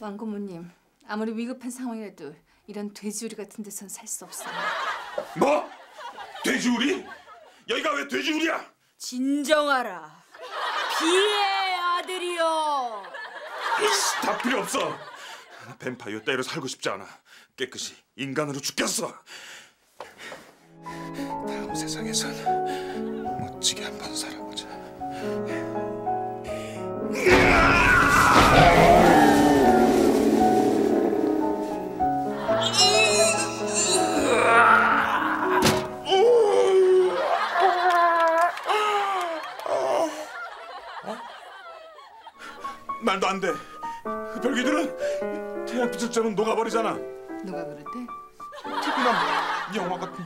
왕고모님 아무리 위급한 상황이라도 이런 돼지우리 같은 데선 살 수 없어요. 뭐? 돼지우리? 여기가 왜 돼지우리야? 진정하라. 비의 아들이여. 이씨, 다 필요 없어. 나 뱀파이어 따위로 살고 싶지 않아. 깨끗이 인간으로 죽겠어. 다음 세상에선 멋지게 한 번 살아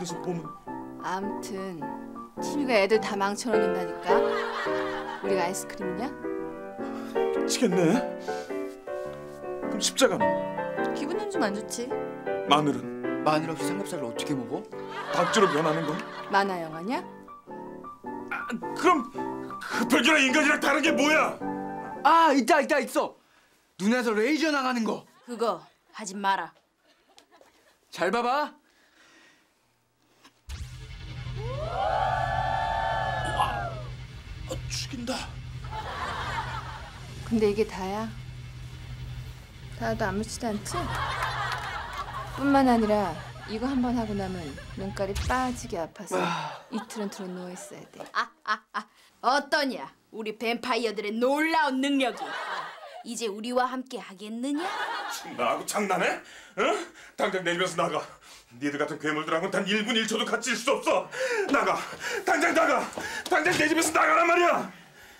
데서 보면 아무튼 티미가 애들 다 망쳐놓는다니까. 우리가 아이스크림이냐? 미치겠네. 그럼 십자가는? 기분은 좀 안 좋지. 마늘은? 마늘 없이 삼겹살을 어떻게 먹어? 박쥐로 변하는 건? 만화 영화냐? 그럼 그 별기랑 인간이랑 다른 게 뭐야? 아 있다 있다 있어 눈에서 레이저 나가는 거잘 그거 하지 마라. 봐봐 죽인다. 근데 이게 다야. 다도 아무렇지도 않지? 뿐만 아니라 이거 한 번 하고 나면 눈깔이 빠지게 아파서 이틀은 들어 누워 있어야 돼. 어떠냐? 우리 뱀파이어들의 놀라운 능력이. 이제 우리와 함께 하겠느냐? 나하고 장난해? 어? 당장 내 집에서 나가. 니들 같은 괴물들하고는 단 1분 1초도 같이 있을 수 없어. 나가. 당장 나가. 당장 내 집에서 나가란 말이야.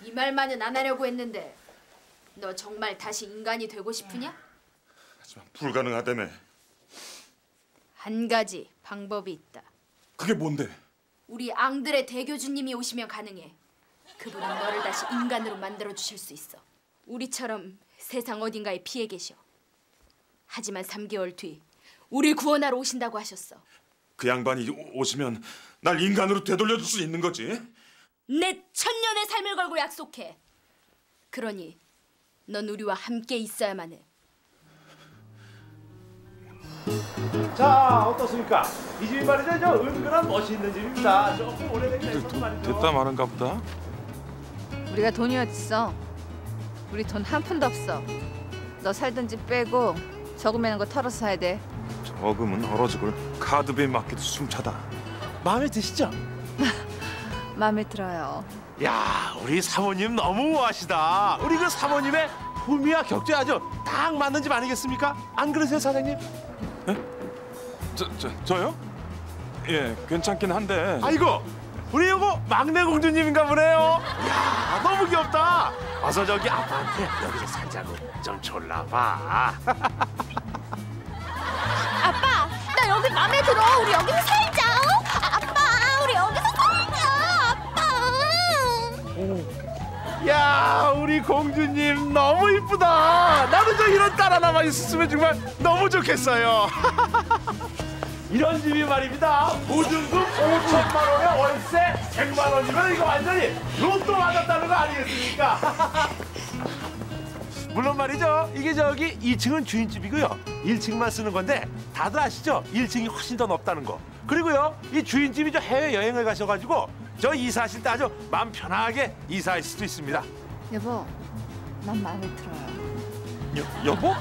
이 말만은 안 하려고 했는데 너 정말 다시 인간이 되고 싶으냐? 하지만 불가능하다며. 한 가지 방법이 있다. 그게 뭔데? 우리 앙들의 대교주님이 오시면 가능해. 그분은 너를 다시 인간으로 만들어 주실 수 있어. 우리처럼 세상 어딘가에 피해 계셔. 하지만 3개월 뒤 우리 구원하러 오신다고 하셨어. 그 양반이 오- 오시면 날 인간으로 되돌려줄 수 있는 거지. 내 천년의 삶을 걸고 약속해. 그러니 넌 우리와 함께 있어야만 해. 자 어떻습니까? 이 집이 말이죠 저 은근한 멋이 있는 집입니다. 조금 오래되긴 했지만 말이죠. 말은가 보다. 우리가 돈이 어딨어? 우리 돈 한 푼도 없어. 너 살던 집 빼고 저금해놓은 거 털어서 사야 돼. 저금은 얼어지고 카드비에 맡기도 숨차다. 마음에 드시죠? 마음에 들어요. 야 우리 사모님 너무 우아하시다. 우리 그 사모님의 품위와 격제 아주 딱 맞는 집 아니겠습니까? 안 그러세요 사장님? 저, 저 저요? 예, 괜찮긴 한데. 아이고 우리 요거 막내 공주님인가 보네요. 야 너무 귀엽다. 어서 저기 아빠한테 여기서 살자고 좀 졸라봐. 들어. 우리 여기서 살자. 어? 아빠, 우리 여기서 살자. 아빠. 야 우리 공주님 너무 이쁘다 나도 저 이런 딸 하나만 있었으면 정말 너무 좋겠어요 이런 집이 말입니다 보증금 5천만 원에 월세 100만 원이면 이거 완전히 로또 맞았다는 거 아니겠습니까 물론 말이죠 이게 저기 2층은 주인집이고요 1층만 쓰는 건데 다들 아시죠 1층이 훨씬 더 넓다는 거 그리고요 이 주인집이 저 해외 여행을 가셔가지고 저 이사하실 때 아주 마음 편하게 이사할 수도 있습니다 여보, 난 마음에 들어요. 여, 여보?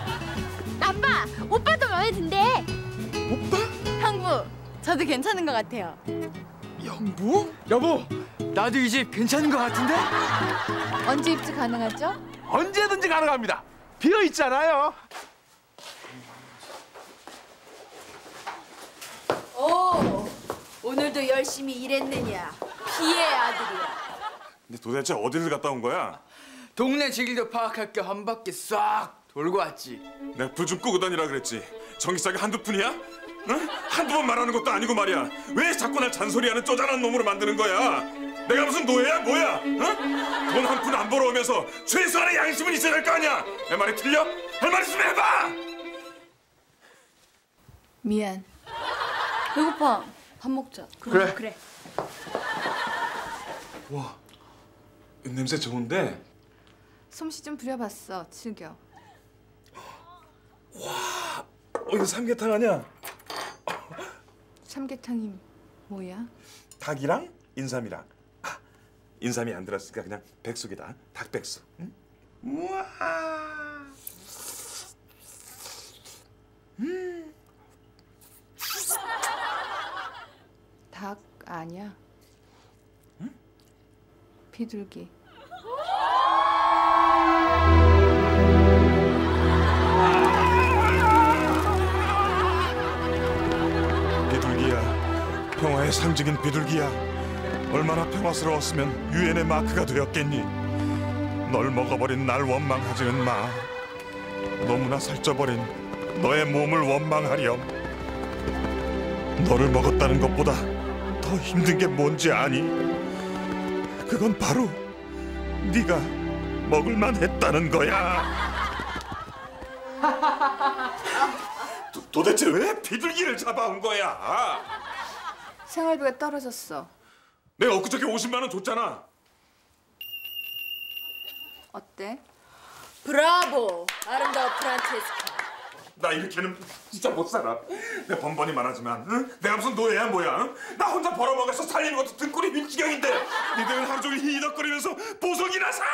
아빠, 오빠도 마음에 든대. 형부, 저도 괜찮은 것 같아요. 뭐? 여보 나도 이 집 괜찮은 거 같은데? 언제 입주 가능하죠? 언제든지 가능합니다. 비어 있잖아요. 오, 오늘도 열심히 일했느냐? 피의 아들이야. 근데 도대체 어디를 갔다 온 거야? 동네 지리도 파악할 게 한 바퀴 싹 돌고 왔지 내가 불 좀 끄고 다니라 그랬지. 전기세가 한두 푼이야? 응? 한두 번 말하는 것도 아니고 말이야. 왜 자꾸 날 잔소리하는 쪼잔한 놈으로 만드는 거야? 내가 무슨 노예야 뭐야? 응? 돈한 푼 안 벌어오면서 최소한의 양심은 있어야 될 거 아니야? 내 말이 틀려? 할 말 있으면 해봐! 미안. 배고파. 밥 먹자. 그래 그래. 냄새 좋은데? 솜씨 좀 부려봤어. 즐겨. 어, 이거 삼계탕 아니야? 삼계탕이 뭐야? 닭이랑 인삼이랑. 아, 인삼이 안 들었으니까 그냥 백숙이다. 닭백숙. 응? 우와. 닭 아니야. 비둘기. 비둘기야. 평화의 상징인 비둘기야. 얼마나 평화스러웠으면 유엔의 마크가 되었겠니? 널 먹어버린 날 원망하지는 마. 너무나 살쪄버린 너의 몸을 원망하렴. 너를 먹었다는 것보다 더 힘든 게 뭔지 아니? 그건 바로 네가 먹을만 했다는 거야. 도, 도대체 왜 비둘기를 잡아온 거야? 생활비가 떨어졌어. 내가 엊그저께 50만 원 줬잖아. 어때? 브라보 아름다워 프란체스카 나 이렇게는 진짜 못 살아. 내 번번이 많아지만, 응? 내가 무슨 노예야 뭐야? 응? 나 혼자 벌어먹어서 살리는 것도 등골이 밀지경인데 니들은 하루 종일 히덕거리면서 보석이나 사!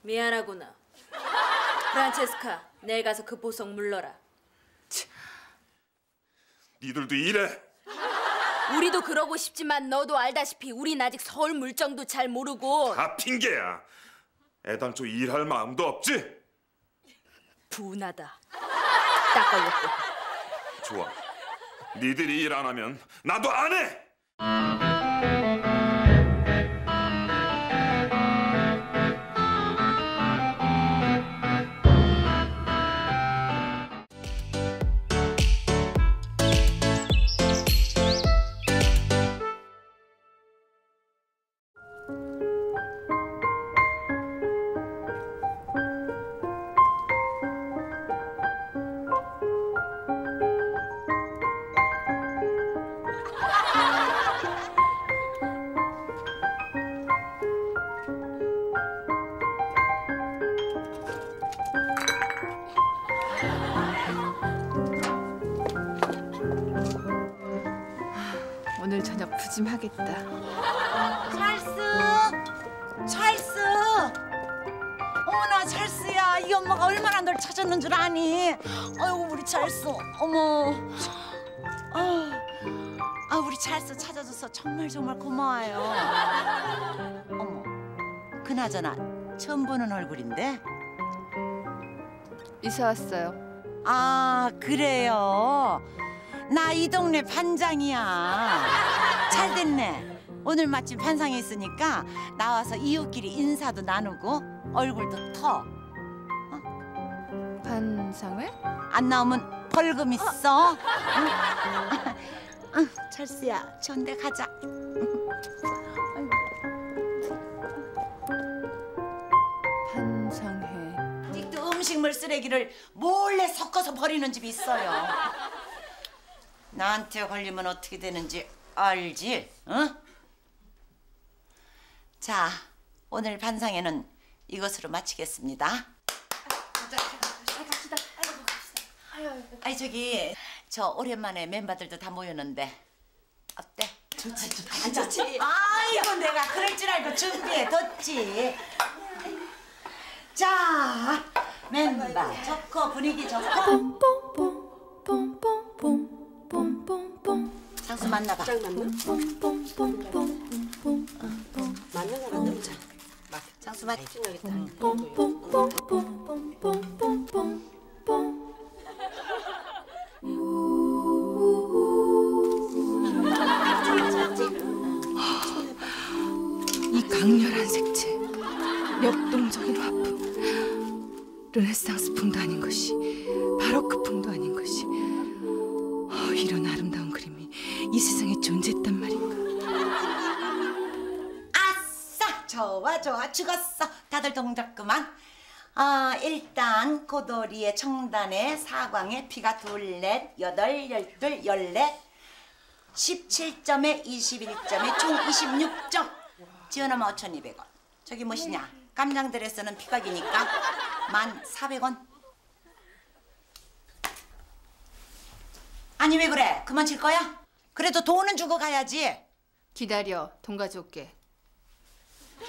미안하구나 프란체스카 내일 가서 그 보석 물러라 니들도 이래. 우리도 그러고 싶지만 너도 알다시피 우린 아직 서울 물정도 잘 모르고 다 핑계야. 애당초 일할 마음도 없지? 분하다 딱 걸렸고 좋아. 니들이 일 안 하면 나도 안 해. 저녁 푸짐하겠다. 찰스! 찰스! 어머나 찰스야 이 엄마가 얼마나 널 찾았는 줄 아니? 아이고 우리 찰스 어머 아, 아 우리 찰스 찾아줘서 정말 정말 고마워요 어머 그나저나 처음 보는 얼굴인데 이사 왔어요. 아 그래요 나 이 동네 반장이야 잘 됐네 오늘 마침 반상에 있으니까 나와서 이웃끼리 인사도 나누고 얼굴도 터 반상회? 안 나오면 벌금 있어. 응? 응, 철수야, 좋은데 가자. 반상회. 아직도 음식물 쓰레기를 몰래 섞어서 버리는 집이 있어요. 나한테 걸리면 어떻게 되는지 알지? 응? 자, 오늘 반상회는 이것으로 마치겠습니다. 아니 저기 저 오랜만에 멤버들도 다 모였는데 어때? 좋지 좋지 안 좋지 아이고 내가 그럴 줄 알고 준비해뒀지 자 멤버 좋고 분위기 좋고 만나봐 장수 맞이 강렬한 색채, 역동적인 화풍, 르네상스 풍도 아닌 것이, 바로크 풍도 아닌 것이, 좋아 좋아 죽었어 다들 동작 그만 아 일단 고도리의 청단에 사광에 피가 둘넷 여덟 열둘 열넷 17점에 21점에 총 26점 지원하면 5,200원 저기 무엇이냐 드레스는 피각이니까 1,400원 아니 왜 그래? 그만 칠 거야? 그래도 돈은 주고 가야지. 기다려. 돈 가져올게.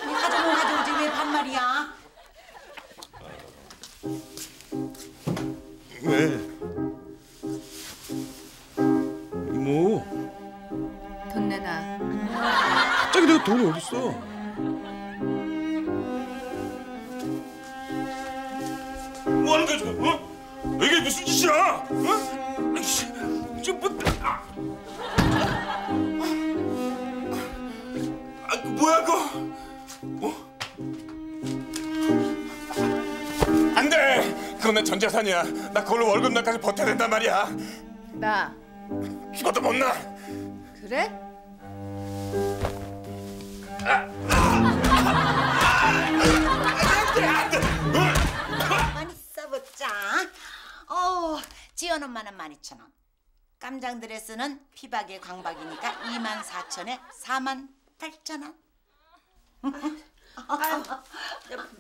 아니 가져오면 가져오지 왜 반말이야? 왜? 뭐? 돈 내놔. 자기 내가 돈이 어딨어? 뭐 하는 거야 지금? 어? 이게 무슨 짓이야? 어? 아이씨, 그건 내 전재산이야. 나 그걸로 월급 날까지 버텨야 된단 말이야. 나. 죽어도 못 나. 그래? 많이 써보자. 어, 지연 엄마는 12,000원. 깜장 드레스는 피박에 광박이니까 24,000에 48,000원.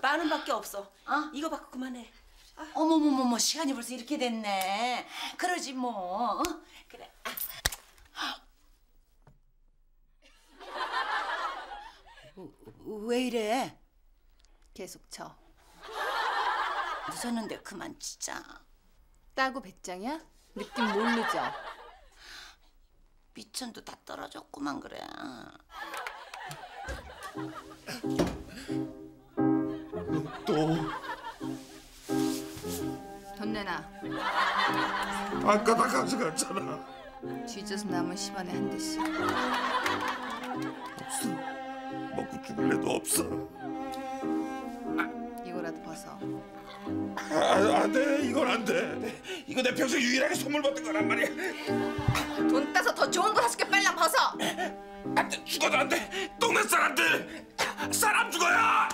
만 원밖에 없어. 어? 이거 받고 그만해. 어머머머머 시간이 벌써 이렇게 됐네. 그러지 뭐. 어? 그래. 어, 왜 이래? 계속 쳐. 늦었는데 그만 치자. 따고 배짱이야? 느낌 모르죠? 미천도 다 떨어졌구만 그래. 또돈 내놔. 아까 다 가져갔잖아. 뒤져서 남은 10원에 한 대씩. 없어. 먹고 죽을래도 없어. 이거라도 벗어. 아, 안 돼. 이건 안 돼. 이거 내 평생 유일하게 선물 받은 거란 말이야. 돈 따서 더 좋은 거 사줄게 빨랑 벗어. 안 돼. 죽어도 안 돼. 동네 사람들. 사람 죽어야.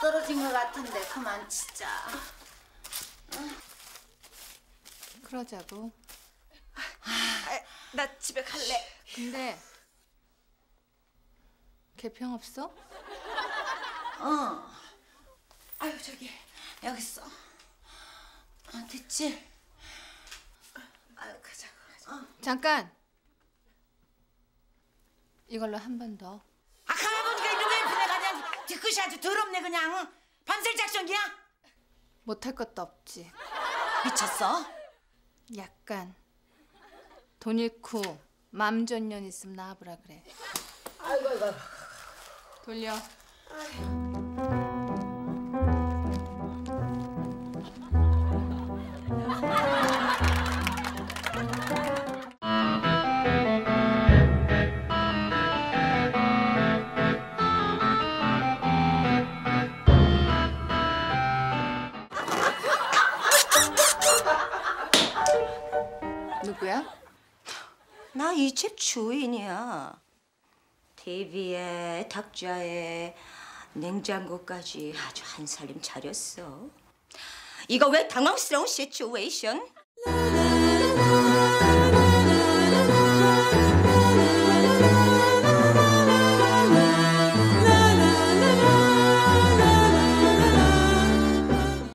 떨어진 것 같은데 그만 치자. 그러자고. 나 집에 갈래. 근데 개평 없어? 어. 아유 저기 여기 있어. 아, 됐지? 아유 가자 가자. 잠깐. 이걸로 한 번 더. 아 할아버지가 이러고 예쁘네 뒤끝이 아주 더럽네 그냥. 반설 작전이야? 못할 것도 없지. 미쳤어? 약간 돈 잃고 맘 좋은 년 있으면 나와보라 그래. 아이고 아이고. 돌려. 누구야? 나 이 집 주인이야. TV에 탁자에 냉장고까지 아주 한 살림 차렸어. 이거 왜 당황스러운 시츄에이션?